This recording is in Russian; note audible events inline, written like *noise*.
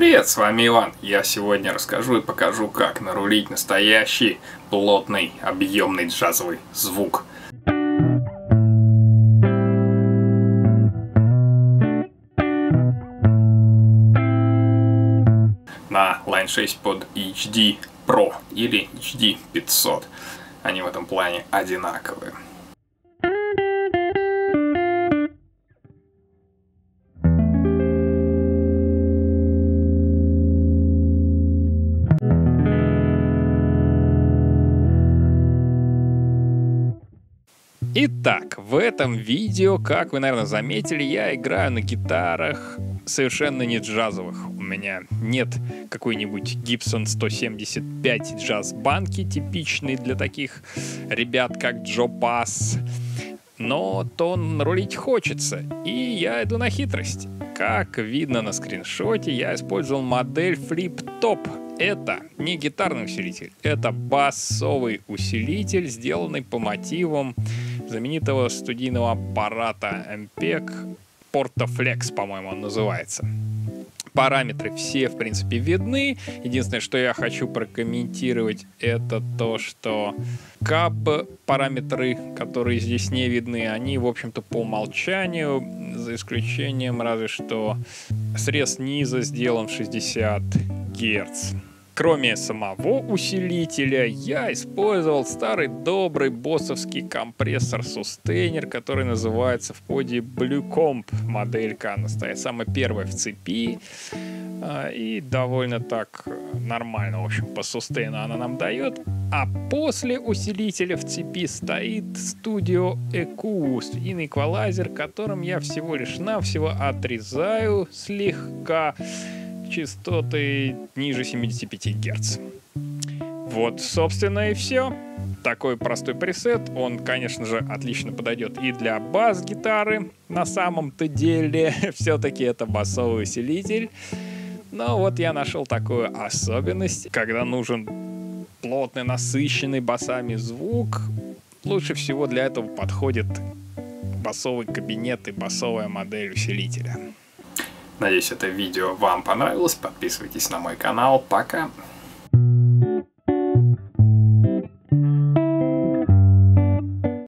привет, с вами Иван. Я сегодня расскажу и покажу, как нарулить настоящий, плотный, объемный джазовый звук. На Line 6 под HD Pro или HD 500. Они в этом плане одинаковые. Итак, в этом видео, как вы, наверное, заметили, я играю на гитарах совершенно не джазовых. У меня нет какой-нибудь Gibson 175 джаз-банки, типичный для таких ребят, как Джо Пасс. Но тон рулить хочется, и я иду на хитрость. Как видно на скриншоте, я использовал модель Flip Top. Это не гитарный усилитель, это басовый усилитель, сделанный по мотивам знаменитого студийного аппарата MPEG Portaflex, по-моему, он называется. Параметры все, в принципе, видны. Единственное, что я хочу прокомментировать, это то, что каб параметры, которые здесь не видны, они, в общем-то, по умолчанию, за исключением разве что срез низа сделан 60 Гц. Кроме самого усилителя, я использовал старый добрый боссовский компрессор Sustainer, который называется в коде Bluecomp моделька. Она стоит самая первая в цепи. А, и довольно так нормально, в общем, по сустейну она нам дает. А после усилителя в цепи стоит Studio EQ, студийный эквалайзер, которым я всего лишь навсего отрезаю слегка частоты ниже 75 Гц. Вот, собственно, и все. Такой простой пресет, он, конечно же, отлично подойдет и для бас-гитары. На самом-то деле, *laughs* все-таки это басовый усилитель. Но вот я нашел такую особенность, когда нужен плотный, насыщенный басами звук. Лучше всего для этого подходит басовый кабинет и басовая модель усилителя. Надеюсь, это видео вам понравилось. Подписывайтесь на мой канал. Пока!